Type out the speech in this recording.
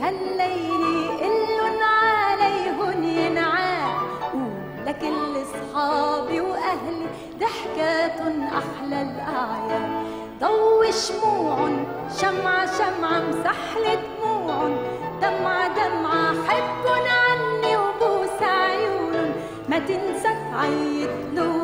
هالليلة قلن عليهن ينعاد قول لكل صحابي وأهلي ضحكات أحلى الأعياد. ضوي شموعن شمعة شمعة مسحلة دموعن دمعة دمعة حبن عني وبوس عيونن ما تنسى عيد نور